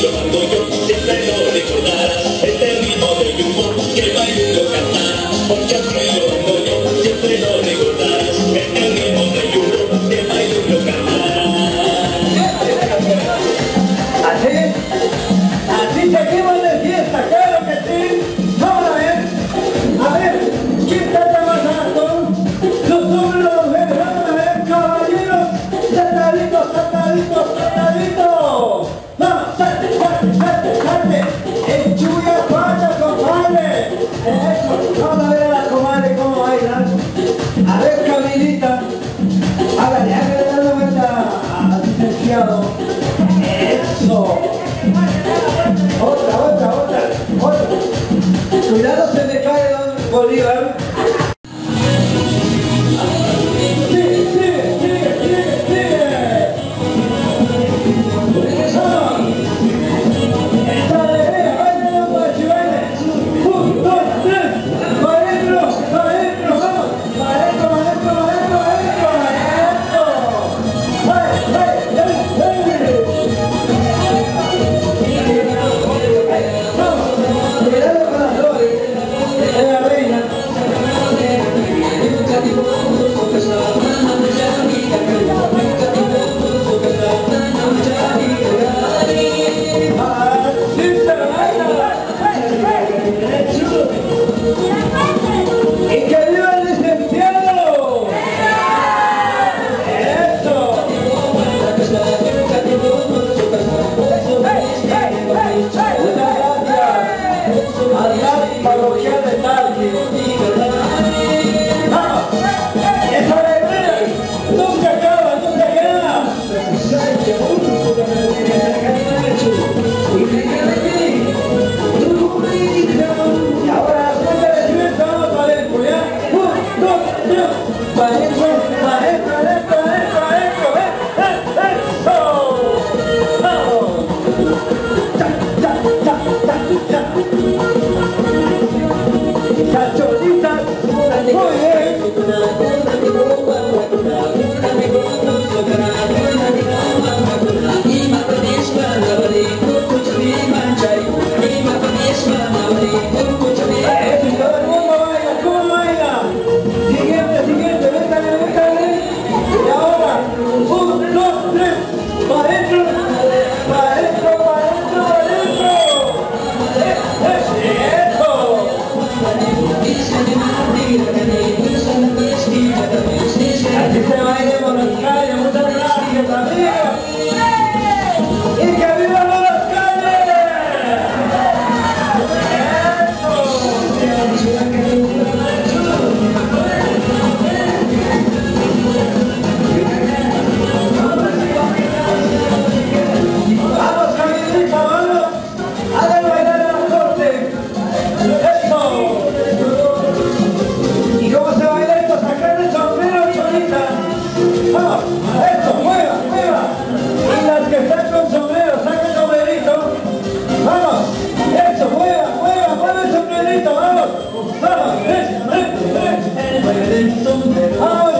y lo mando yo, siempre lo recordarás, este ritmo de yugo que bailo cantar, porque aquí lo mando yo, siempre lo recordarás. 안 되고. Oh,